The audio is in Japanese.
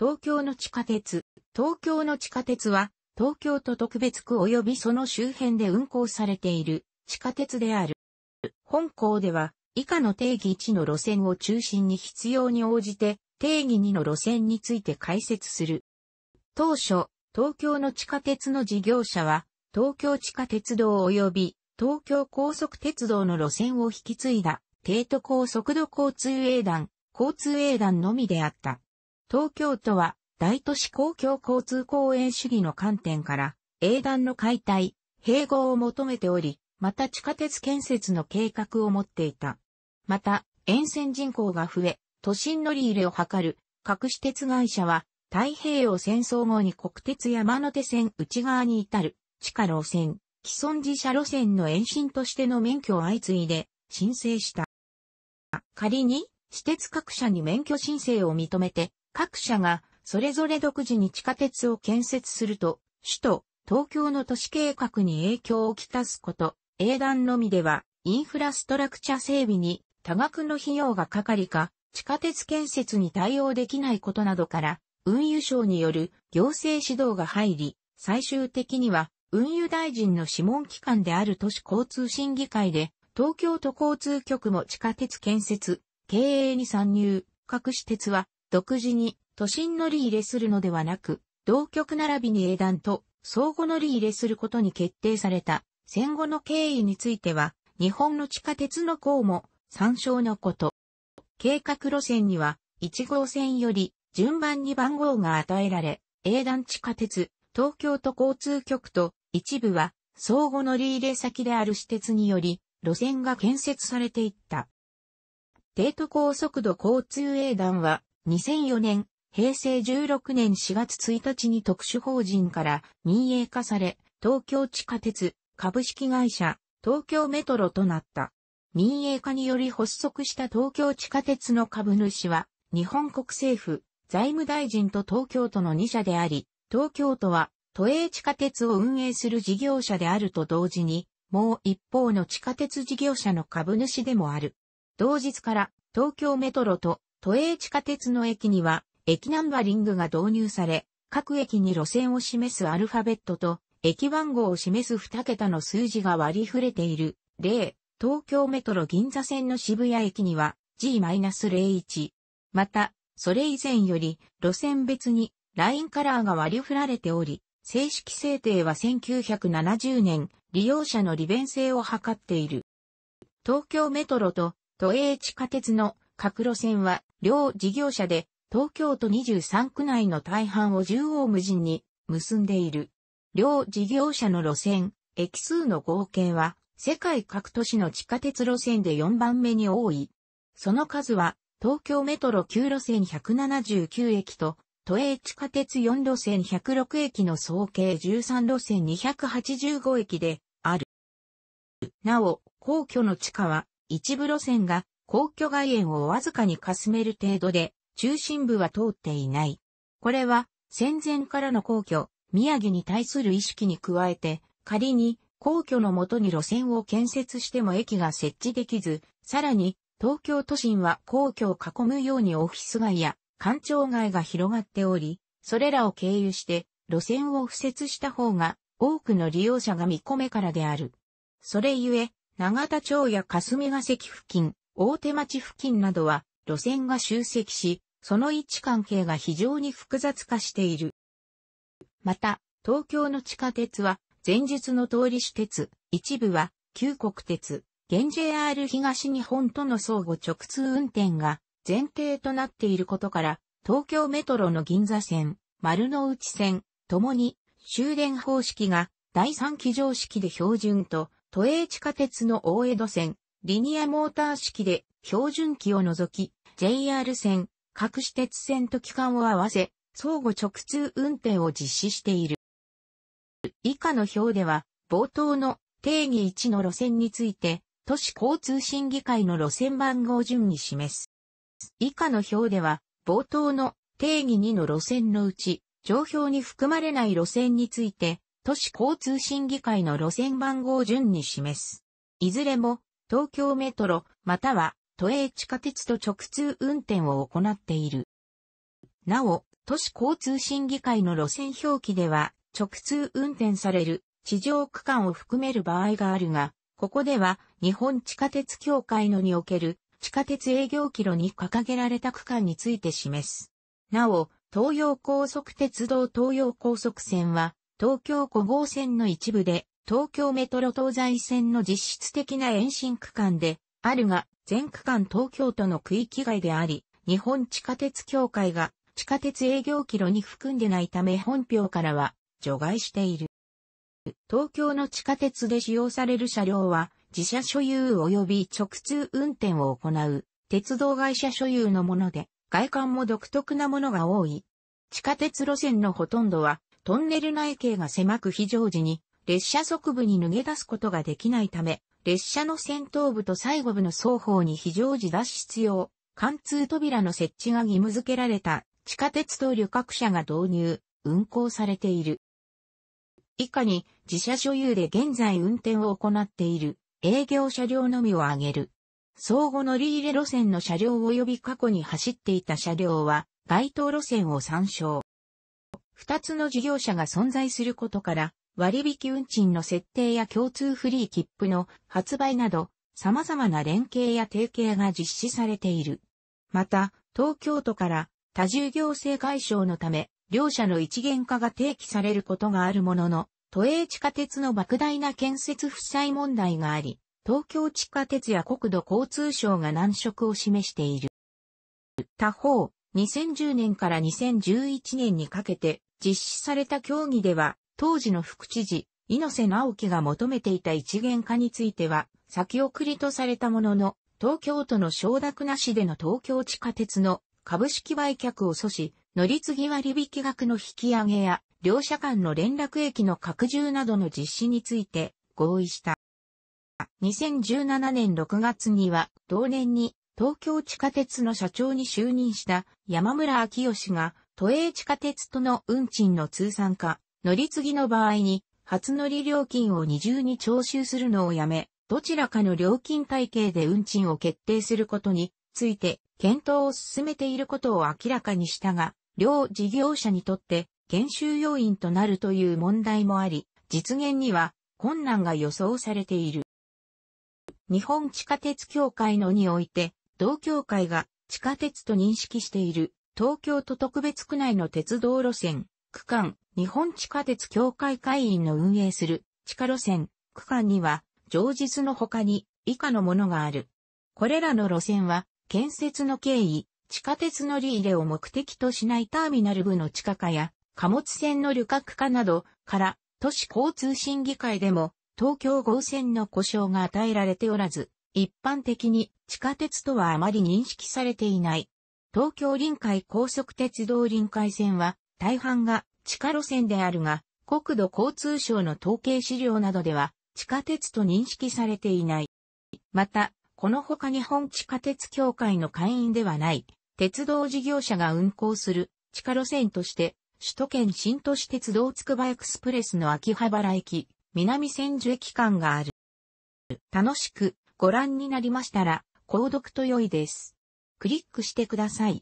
東京の地下鉄。東京の地下鉄は、東京都特別区及びその周辺で運行されている地下鉄である。本校では、以下の定義1の路線を中心に必要に応じて、定義2の路線について解説する。当初、東京の地下鉄の事業者は、東京地下鉄道及び東京高速鉄道の路線を引き継いだ、帝都高速度交通営団、交通営団のみであった。東京都は大都市公共交通公園主義の観点から、営団の解体、併合を求めており、また地下鉄建設の計画を持っていた。また、沿線人口が増え、都心乗り入れを図る各私鉄会社は、太平洋戦争後に国鉄山手線内側に至る地下路線、既存自社路線の延伸としての免許を相次いで申請した。仮に、私鉄各社に免許申請を認めて、各社がそれぞれ独自に地下鉄を建設すると、首都、東京の都市計画に影響をきたすこと、英断のみでは、インフラストラクチャ整備に多額の費用がかかりか、地下鉄建設に対応できないことなどから、運輸省による行政指導が入り、最終的には運輸大臣の諮問機関である都市交通審議会で、東京都交通局も地下鉄建設、経営に参入、各私鉄は独自に都心乗り入れするのではなく、同局並びに英断と相互乗り入れすることに決定された戦後の経緯については、日本の地下鉄の項も参照のこと。計画路線には1号線より順番に番号が与えられ、英断地下鉄、東京都交通局と一部は相互乗り入れ先である私鉄により路線が建設されていった。帝都高速度交通営団は2004年、平成16年4月1日に特殊法人から民営化され、東京地下鉄株式会社東京メトロとなった。民営化により発足した東京地下鉄の株主は日本国政府財務大臣と東京都の2社であり、東京都は都営地下鉄を運営する事業者であると同時に、もう一方の地下鉄事業者の株主でもある。同日から東京メトロと都営地下鉄の駅には、駅ナンバリングが導入され、各駅に路線を示すアルファベットと、駅番号を示す2桁の数字が割り振れている。例、東京メトロ銀座線の渋谷駅には G-01。また、それ以前より路線別にラインカラーが割り振られており、正式制定は1970年、利用者の利便性を図っている。東京メトロと都営地下鉄の各路線は両事業者で東京都23区内の大半を縦横無尽に結んでいる。両事業者の路線、駅数の合計は世界各都市の地下鉄路線で4番目に多い。その数は東京メトロ9路線179駅と都営地下鉄4路線106駅の総計13路線285駅である。なお、皇居の地下は一部路線が皇居外苑をわずかにかすめる程度で、中心部は通っていない。これは、戦前からの皇居、宮城に対する意識に加えて、仮に皇居のもとに路線を建設しても駅が設置できず、さらに東京都心は皇居を囲むようにオフィス街や官庁街が広がっており、それらを経由して路線を敷設した方が多くの利用者が見込めからである。それゆえ、長田町や霞ヶ関付近、大手町付近などは路線が集積し、その位置関係が非常に複雑化している。また、東京の地下鉄は、前述の通り私鉄、一部は、旧国鉄、現 JR 東日本との相互直通運転が前提となっていることから、東京メトロの銀座線、丸の内線、ともに終電方式が第3機乗式で標準と、都営地下鉄の大江戸線、リニアモーター式で標準機を除き、JR 線、各私鉄線と機関を合わせ、相互直通運転を実施している。以下の表では、冒頭の定義1の路線について、都市交通審議会の路線番号順に示す。以下の表では、冒頭の定義2の路線のうち、上表に含まれない路線について、都市交通審議会の路線番号順に示す。いずれも、東京メトロ、または都営地下鉄と直通運転を行っている。なお、都市交通審議会の路線表記では、直通運転される地上区間を含める場合があるが、ここでは日本地下鉄協会のにおける地下鉄営業キロに掲げられた区間について示す。なお、東洋高速鉄道東洋高速線は、東京5号線の一部で、東京メトロ東西線の実質的な延伸区間で、あるが、全区間東京都の区域外であり、日本地下鉄協会が地下鉄営業キロに含んでないため本表からは除外している。東京の地下鉄で使用される車両は自社所有及び直通運転を行う鉄道会社所有のもので外観も独特なものが多い。地下鉄路線のほとんどはトンネル内径が狭く非常時に列車側部に脱げ出すことができないため、列車の先頭部と最後部の双方に非常時脱出し必要、貫通扉の設置が義務付けられた地下鉄と旅客車が導入、運行されている。以下に自社所有で現在運転を行っている営業車両のみを挙げる。相互乗り入れ路線の車両及び過去に走っていた車両は該当路線を参照。二つの事業者が存在することから割引運賃の設定や共通フリー切符の発売など様々な連携や提携が実施されている。また、東京都から多重行政解消のため、両者の一元化が提起されることがあるものの、都営地下鉄の莫大な建設負債問題があり、東京地下鉄や国土交通省が難色を示している。他方、2010年から2011年にかけて実施された協議では、当時の副知事、猪瀬直樹が求めていた一元化については、先送りとされたものの、東京都の承諾なしでの東京地下鉄の株式売却を阻止、乗り継ぎ割引額の引き上げや、両者間の連絡駅の拡充などの実施について合意した。2017年6月には、同年に東京地下鉄の社長に就任した山村明義が、都営地下鉄との運賃の通算化、乗り継ぎの場合に、初乗り料金を二重に徴収するのをやめ、どちらかの料金体系で運賃を決定することについて検討を進めていることを明らかにしたが、両事業者にとって減収要因となるという問題もあり、実現には困難が予想されている。日本地下鉄協会のにおいて、同協会が地下鉄と認識している東京都特別区内の鉄道路線、区間、日本地下鉄協会会員の運営する地下路線、区間には、上日の他に以下のものがある。これらの路線は、建設の経緯、地下鉄乗り入れを目的としないターミナル部の地下化や貨物船の旅客化などから都市交通審議会でも東京号線の故障が与えられておらず、一般的に地下鉄とはあまり認識されていない。東京臨海高速鉄道臨海線は大半が地下路線であるが、国土交通省の統計資料などでは地下鉄と認識されていない。また、このほか日本地下鉄協会の会員ではない、鉄道事業者が運行する地下路線として、首都圏新都市鉄道つくばエクスプレスの秋葉原駅、南千住駅間がある。楽しくご覧になりましたら、購読と良いです。クリックしてください。